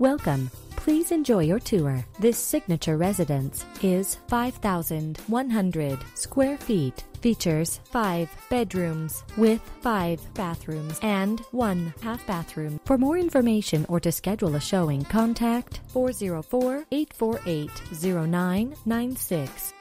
Welcome. Please enjoy your tour. This signature residence is 5,100 square feet. Features 5 bedrooms with 5 bathrooms and 1 half bathroom. For more information or to schedule a showing, contact 404 848 0996.